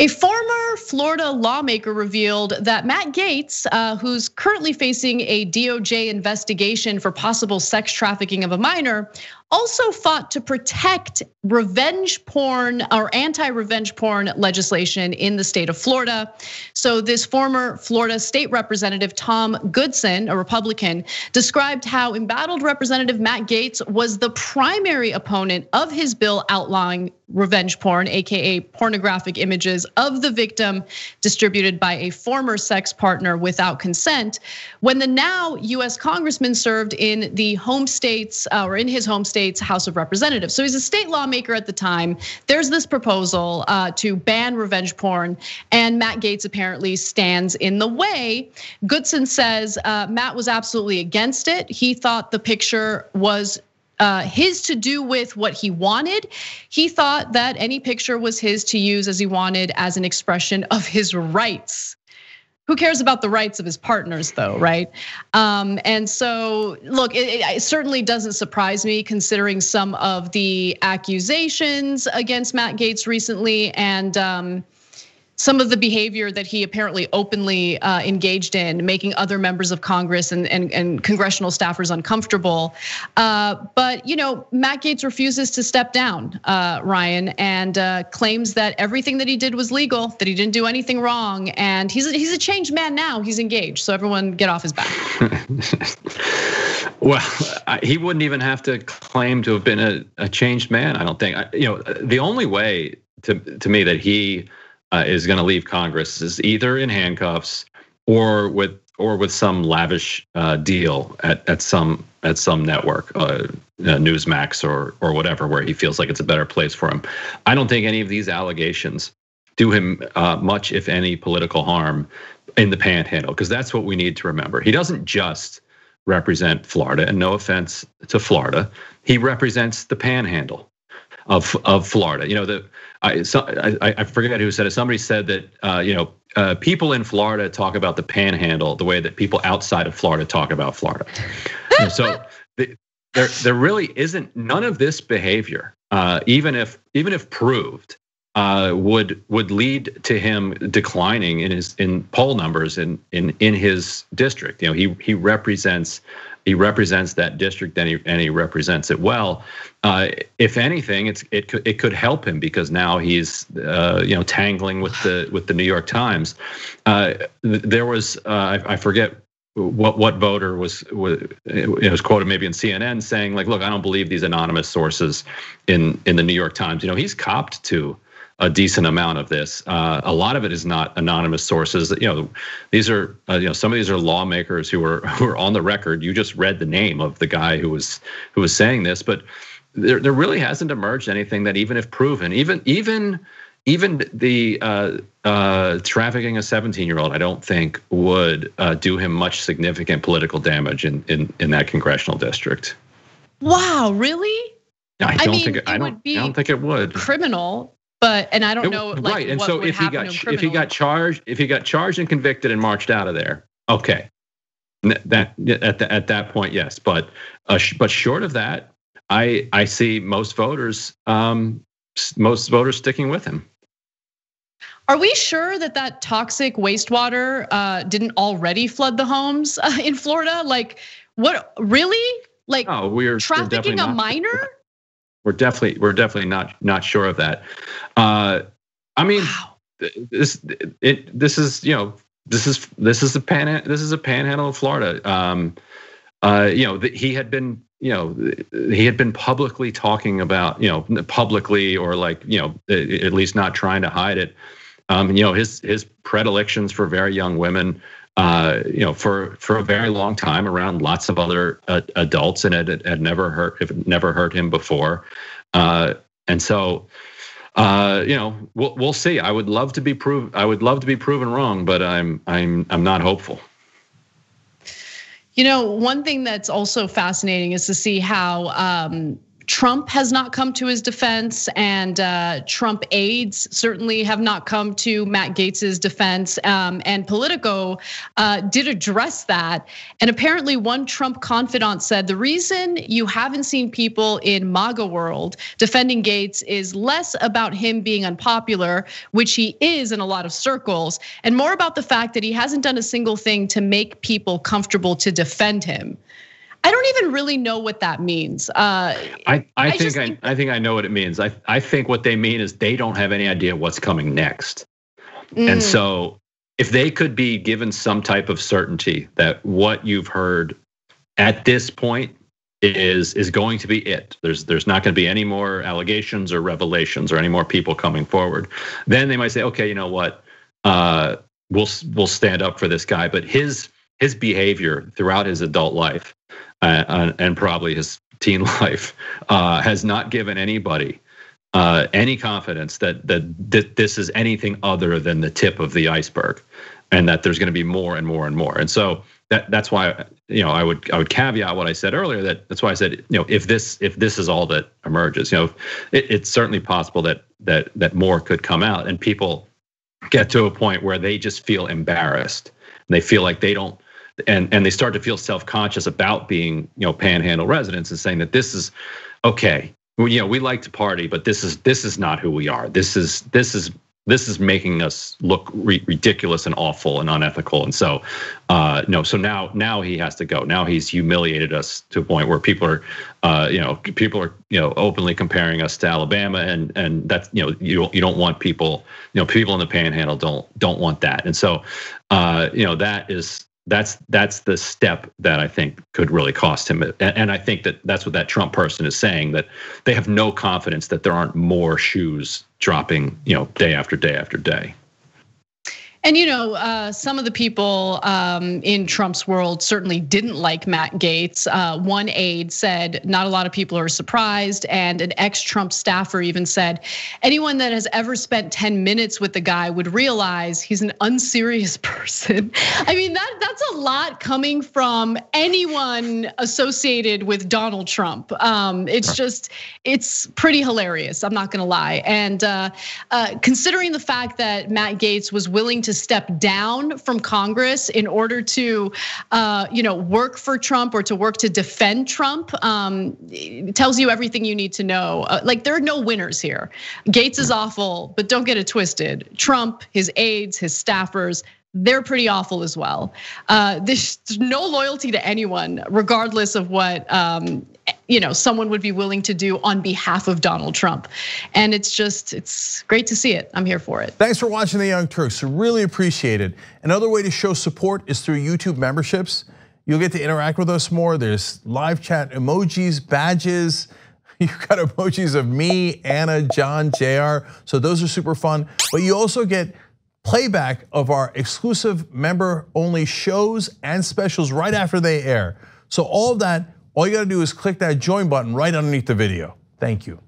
A former Florida lawmaker revealed that Matt Gaetz, uh, who's currently facing a DOJ investigation for possible sex trafficking of a minor, also fought to protect revenge porn or anti-revenge porn legislation in the state of Florida. So this former Florida state representative Tom Goodson, a Republican, described how embattled Representative Matt Gaetz was the primary opponent of his bill outlawing revenge porn, aka pornographic images of the victim distributed by a former sex partner without consent. When the now US congressman served in the home states uh, or in his home state state's House of Representatives. So he's a state lawmaker at the time. There's this proposal uh, to ban revenge porn, and Matt Gaetz apparently stands in the way. Goodson says uh, Matt was absolutely against it. He thought the picture was uh, his to do with what he wanted. He thought that any picture was his to use as he wanted as an expression of his rights. Who cares about the rights of his partners, though, right? Um, and so, look, it, it, certainly doesn't surprise me considering some of the accusations against Matt Gaetz recently, and um, some of the behavior that he apparently openly uh, engaged in, making other members of Congress and, and, and congressional staffers uncomfortable. Uh, but you know, Matt Gaetz refuses to step down, uh, Ryan, and claims that everything that he did was legal, that he didn't do anything wrong, and he's a, he's a changed man now. He's engaged, so everyone get off his back. well, he wouldn't even have to claim to have been a, a changed man. I don't think. You know, the only way to to me that he uh, is going to leave Congress is either in handcuffs or with or with some lavish uh, deal at, at some at some network, uh, uh, Newsmax or or whatever, where he feels like it's a better place for him. I don't think any of these allegations do him uh, much, if any, political harm in the Panhandle, because that's what we need to remember. He doesn't just represent Florida, and no offense to Florida, he represents the Panhandle of of Florida. You know, the I so, I, I forget who said it. Somebody said that uh, you know uh, people in Florida talk about the Panhandle the way that people outside of Florida talk about Florida. so the, there there really isn't none of this behavior, uh, even if even if proved. Uh, would would lead to him declining in his in poll numbers in in in his district. You know, he he represents he represents that district and he, and he represents it well. Uh, if anything, it's it could it could help him because now he's uh, you know tangling with the with the New York Times. Uh, there was uh, I, I, forget what what voter was was it was quoted maybe in CNN saying like, look, I don't believe these anonymous sources in in the New York Times. You know, he's copped to a decent amount of this. Uh, a lot of it is not anonymous sources. You know, these are uh, you know some of these are lawmakers who are who are on the record. You just read the name of the guy who was who was saying this, but there there really hasn't emerged anything that even if proven, even even even the uh, uh, trafficking a 17 year old, I don't think would uh, do him much significant political damage in in in that congressional district. Wow, really? I don't mean, think it, I don't. I don't think it would. Criminal but and I don't know like, right. And so if he got if he got charged if he got charged and convicted and marched out of there, okay, that at the, at that point yes. But uh, but short of that, I I see most voters um most voters sticking with him. Are we sure that that toxic wastewater uh, didn't already flood the homes uh, in Florida? Like, what really? Like, oh, we're trafficking we're a minor? We're definitely we're definitely not not sure of that. Uh, I mean, wow. this it this is you know this is this is a pan this is a panhandle of Florida. Um, uh, you know, he had been you know he had been publicly talking about you know publicly or like you know at least not trying to hide it. Um, you know his his predilections for very young women uh, you know, for for a very long time around lots of other uh, adults, and it had never hurt, never hurt him before, uh, and so. Uh, you know, we'll we'll see. I would love to be proved. I would love to be proven wrong, but I'm I'm I'm not hopeful. You know, one thing that's also fascinating is to see how um, Trump has not come to his defense, and uh, Trump aides certainly have not come to Matt Gaetz's defense. Um, and Politico uh, did address that. And apparently, one Trump confidant said the reason you haven't seen people in MAGA world defending Gaetz is less about him being unpopular, which he is in a lot of circles, and more about the fact that he hasn't done a single thing to make people comfortable to defend him. I don't even really know what that means. Uh, I, I, I think I, think I think I know what it means. I I think what they mean is they don't have any idea what's coming next, mm. and so if they could be given some type of certainty that what you've heard at this point is is going to be it. There's there's not going to be any more allegations or revelations or any more people coming forward. Then they might say, okay, you know what, uh, we'll we'll stand up for this guy. But his his behavior throughout his adult life uh, and probably his teen life uh, has not given anybody uh, any confidence that that that this is anything other than the tip of the iceberg, and that there's going to be more and more and more. And so that that's why you know I would I would caveat what I said earlier that that's why I said you know if this if this is all that emerges you know it, it's certainly possible that that that more could come out and people get to a point where they just feel embarrassed and they feel like they don't and and they start to feel self-conscious about being you know panhandle residents and saying that this is okay you know we like to party but this is this is not who we are this is this is this is making us look ridiculous and awful and unethical. And so, uh, no, so now now he has to go. Now he's humiliated us to a point where people are, uh, you know, people are you know openly comparing us to Alabama, and and that's you know you don't you don't want people you know people in the Panhandle don't don't want that. And so, uh, you know, that is that's that's the step that I think could really cost him. And, I think that that's what that Trump person is saying that they have no confidence that there aren't more shoes dropping, you know, day after day after day. And you know, uh, some of the people um, in Trump's world certainly didn't like Matt Gaetz. Uh, one aide said not a lot of people are surprised, and an ex-Trump staffer even said anyone that has ever spent 10 minutes with the guy would realize he's an unserious person. I mean, that that's a lot coming from anyone associated with Donald Trump. Um, it's just it's pretty hilarious. I'm not gonna lie. And uh, uh, considering the fact that Matt Gaetz was willing to to step down from Congress in order to, uh, you know, work for Trump or to work to defend Trump, um, tells you everything you need to know. Uh, like there are no winners here. Gaetz is awful, but don't get it twisted. Trump, his aides, his staffers, they're pretty awful as well. Uh, there's no loyalty to anyone, regardless of what um, you know someone would be willing to do on behalf of Donald Trump. And it's just it's great to see it. I'm here for it. Thanks for watching the Young Turks. Really appreciate it. Another way to show support is through YouTube memberships. You'll get to interact with us more. There's live chat emojis, badges. You've got emojis of me, Ana, John, JR. So those are super fun. But you also get playback of our exclusive member only shows and specials right after they air. So all of that all you gotta do is click that join button right underneath the video. Thank you.